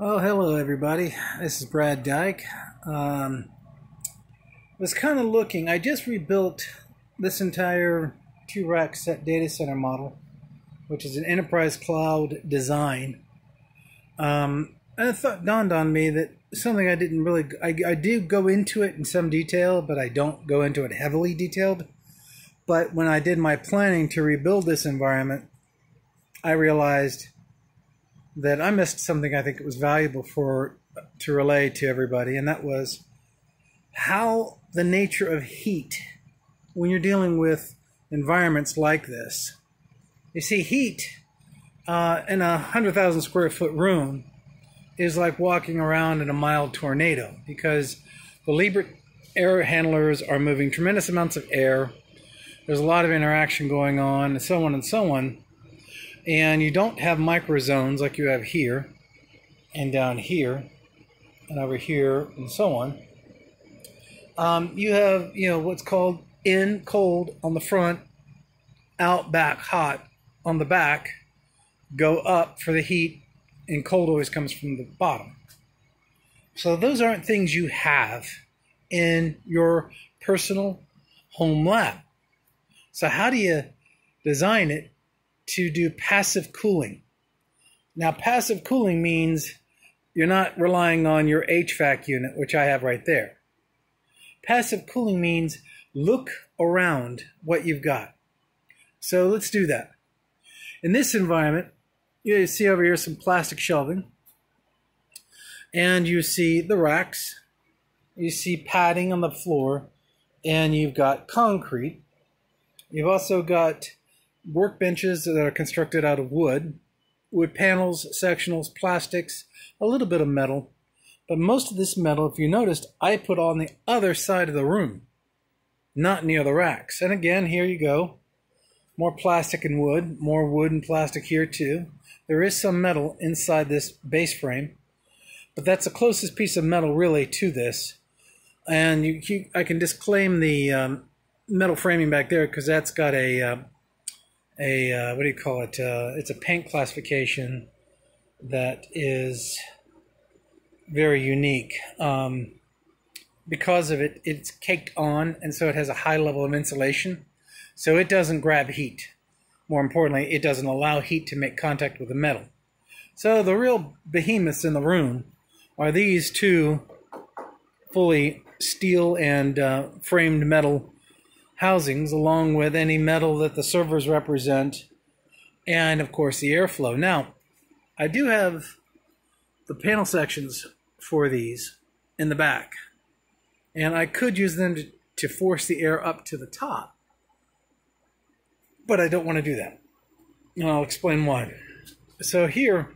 Oh, hello everybody. This is Brad Dyke. Um, was kind of looking. I just rebuilt this entire two rack set data center model, which is an enterprise cloud design. Um, and it thought dawned on me that something I didn't really. I, I do go into it in some detail, but I don't go into it heavily detailed. But when I did my planning to rebuild this environment, I realized that I missed something I think it was valuable for to relay to everybody, and that was how the nature of heat when you're dealing with environments like this. You see, heat uh, in a hundred thousand square foot room is like walking around in a mild tornado because the Liebert air handlers are moving tremendous amounts of air. There's a lot of interaction going on, and so on and so on and you don't have microzones like you have here and down here and over here and so on. Um, you have you know what's called in cold on the front, out back hot on the back, go up for the heat, and cold always comes from the bottom. So those aren't things you have in your personal home lab. So how do you design it to do passive cooling. Now, passive cooling means you're not relying on your HVAC unit, which I have right there. Passive cooling means look around what you've got. So let's do that. In this environment, you see over here some plastic shelving, and you see the racks, you see padding on the floor, and you've got concrete. You've also got workbenches that are constructed out of wood, wood panels, sectionals, plastics, a little bit of metal. But most of this metal, if you noticed, I put on the other side of the room, not near the racks. And again, here you go. More plastic and wood, more wood and plastic here too. There is some metal inside this base frame, but that's the closest piece of metal really to this. And you, you I can disclaim the um, metal framing back there because that's got a uh, a uh, what do you call it? Uh, it's a paint classification that is very unique. Um, because of it, it's caked on, and so it has a high level of insulation. So it doesn't grab heat. More importantly, it doesn't allow heat to make contact with the metal. So the real behemoths in the room are these two fully steel and uh, framed metal housings along with any metal that the servers represent and of course the airflow. Now, I do have the panel sections for these in the back and I could use them to, to force the air up to the top but I don't want to do that. And I'll explain why. So here,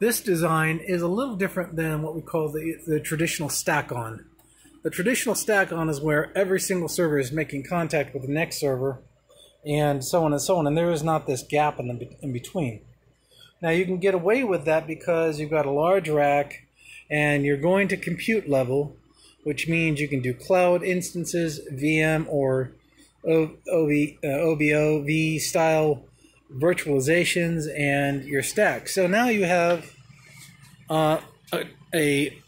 this design is a little different than what we call the, the traditional stack-on the traditional stack on is where every single server is making contact with the next server and so on and so on, and there is not this gap in, the, in between. Now you can get away with that because you've got a large rack and you're going to compute level, which means you can do cloud instances, VM, or OB, uh, style virtualizations and your stack. So now you have uh, a, a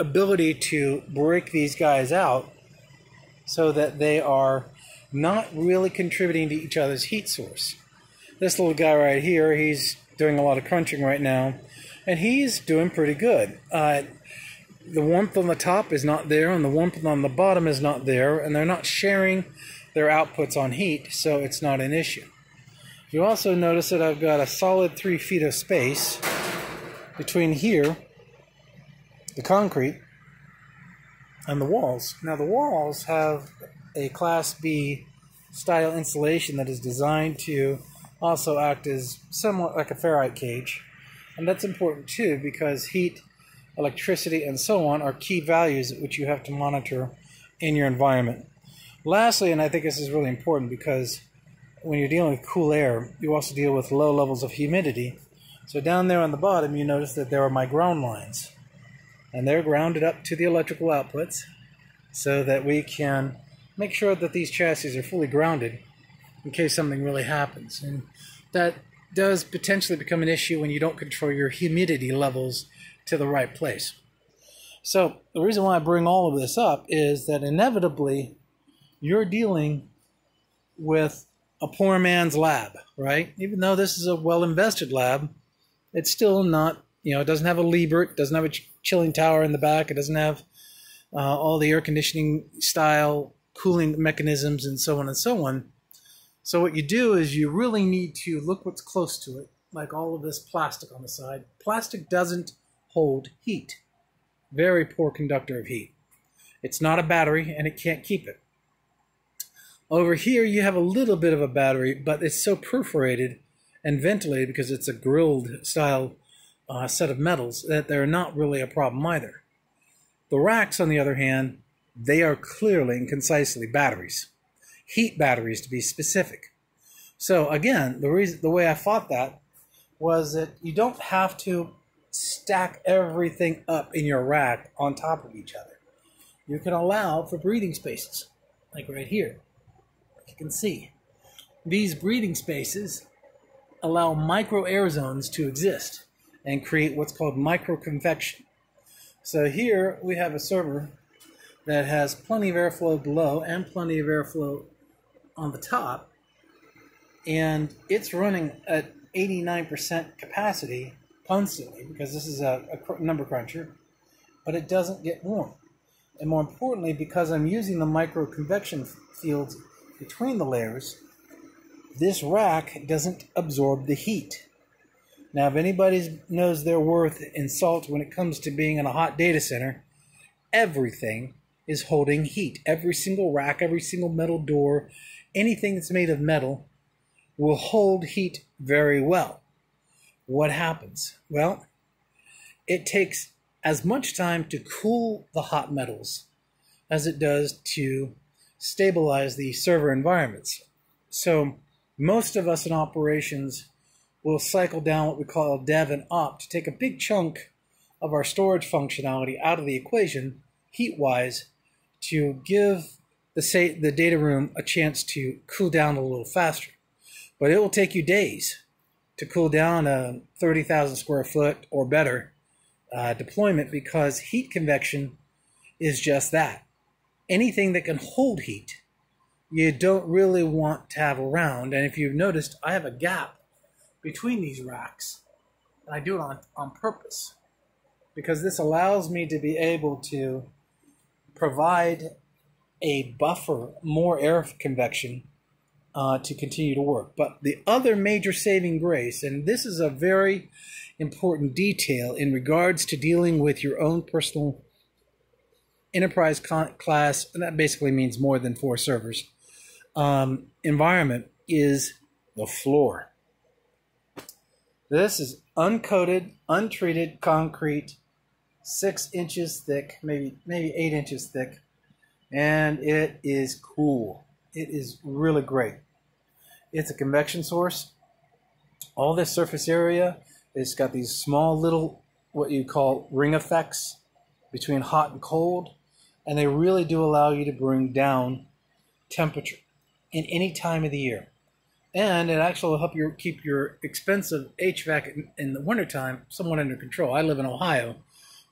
ability to break these guys out so that they are not really contributing to each other's heat source. This little guy right here, he's doing a lot of crunching right now, and he's doing pretty good. Uh, the warmth on the top is not there, and the warmth on the bottom is not there, and they're not sharing their outputs on heat, so it's not an issue. You also notice that I've got a solid three feet of space between here the concrete, and the walls. Now, the walls have a Class B style insulation that is designed to also act as somewhat like a Faraday cage. And that's important too because heat, electricity, and so on are key values which you have to monitor in your environment. Lastly, and I think this is really important because when you're dealing with cool air, you also deal with low levels of humidity. So down there on the bottom, you notice that there are my ground lines and they're grounded up to the electrical outputs so that we can make sure that these chassis are fully grounded in case something really happens. And that does potentially become an issue when you don't control your humidity levels to the right place. So, the reason why I bring all of this up is that inevitably you're dealing with a poor man's lab, right? Even though this is a well invested lab, it's still not, you know, it doesn't have a Liebert, doesn't have a chilling tower in the back, it doesn't have uh, all the air conditioning style cooling mechanisms and so on and so on. So what you do is you really need to look what's close to it, like all of this plastic on the side. Plastic doesn't hold heat. Very poor conductor of heat. It's not a battery and it can't keep it. Over here you have a little bit of a battery, but it's so perforated and ventilated because it's a grilled style uh, set of metals that they're not really a problem either. The racks, on the other hand, they are clearly and concisely batteries, heat batteries to be specific. So again, the reason the way I fought that was that you don't have to stack everything up in your rack on top of each other. You can allow for breathing spaces, like right here. You can see these breathing spaces allow micro air zones to exist and create what's called microconvection. So here we have a server that has plenty of airflow below and plenty of airflow on the top. And it's running at 89% capacity constantly because this is a, a number cruncher, but it doesn't get warm. And more importantly, because I'm using the micro convection fields between the layers, this rack doesn't absorb the heat. Now, if anybody knows their worth in salt when it comes to being in a hot data center, everything is holding heat. Every single rack, every single metal door, anything that's made of metal will hold heat very well. What happens? Well, it takes as much time to cool the hot metals as it does to stabilize the server environments. So, most of us in operations will cycle down what we call dev and op to take a big chunk of our storage functionality out of the equation heat wise to give the say the data room a chance to cool down a little faster. But it will take you days to cool down a 30,000 square foot or better uh, deployment because heat convection is just that. Anything that can hold heat, you don't really want to have around. And if you've noticed, I have a gap between these racks. And I do it on, on purpose because this allows me to be able to provide a buffer, more air convection uh, to continue to work. But the other major saving grace, and this is a very important detail in regards to dealing with your own personal enterprise class, and that basically means more than four servers, um, environment, is the floor. This is uncoated, untreated concrete, six inches thick, maybe maybe eight inches thick, and it is cool. It is really great. It's a convection source. All this surface area, it's got these small little what you call ring effects between hot and cold, and they really do allow you to bring down temperature in any time of the year and it actually will help you keep your expensive HVAC in, the wintertime somewhat under control. I live in Ohio,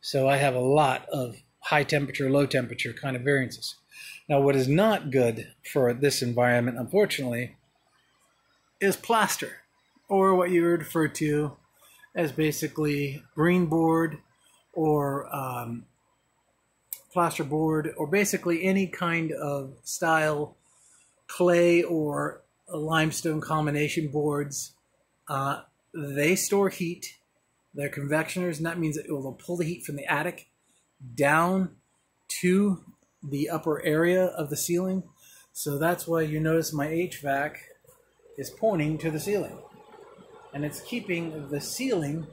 so I have a lot of high temperature, low temperature kind of variances. Now, what is not good for this environment, unfortunately, is plaster, or what you refer to as basically green board or um, plaster board, or basically any kind of style clay or limestone combination boards. Uh, they store heat. They're convectioners, and that means it will pull the heat from the attic down to the upper area of the ceiling. So that's why you notice my HVAC is pointing to the ceiling. And it's keeping the ceiling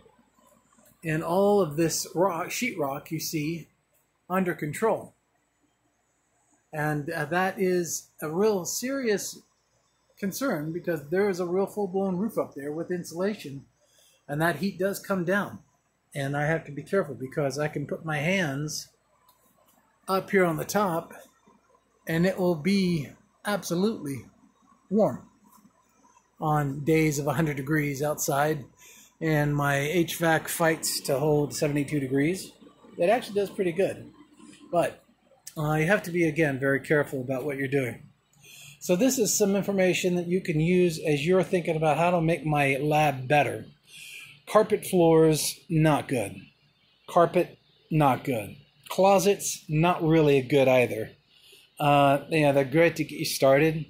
and all of this rock, sheetrock you see under control. And uh, that is a real serious concern because there is a real full blown roof up there with insulation, and that heat does come down. And I have to be careful because I can put my hands up here on the top and it will be absolutely warm. on days of 100 degrees outside, and my HVAC fights to hold 72 degrees. It actually does pretty good. But uh, you have to be, again, very careful about what you're doing. So, this is some information that you can use as you're thinking about how to make my lab better. Carpet floors, not good. Carpet, not good. Closets, not really good either. Uh, yeah, they're great to get you started,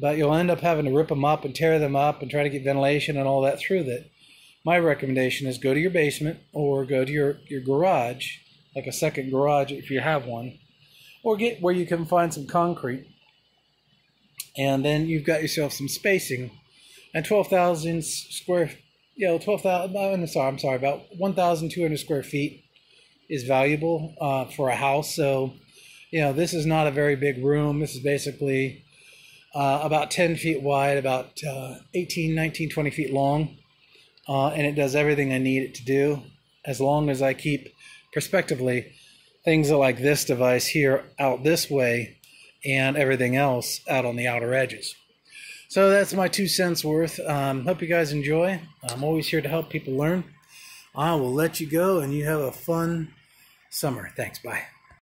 but you'll end up having to rip them up and tear them up and try to get ventilation and all that through that. My recommendation is go to your basement or go to your, your garage, like a second garage if you have one, or get where you can find some concrete. And then you've got yourself some spacing. And 12,000 square, you know, 12,000, I'm sorry, I'm sorry, about 1,200 square feet is valuable uh, for a house. So, you know, this is not a very big room. This is basically uh, about 10 feet wide, about uh, 18, 19, 20 feet long. Uh, and it does everything I need it to do as long as I keep, prospectively, things like this device here out this way and everything else out on the outer edges. So that's my two cents worth. Um, hope you guys enjoy. I'm always here to help people learn. I will let you go and you have a fun summer. Thanks. Bye.